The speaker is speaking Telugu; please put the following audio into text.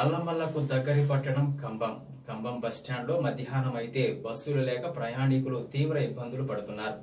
నల్లమల్లకు దగ్గరి పట్టణం కంబం కంబం బస్టాండ్లో మధ్యాహ్నం అయితే బస్సులు లేక ప్రయాణికులు తీవ్ర ఇబ్బందులు పడుతున్నారు.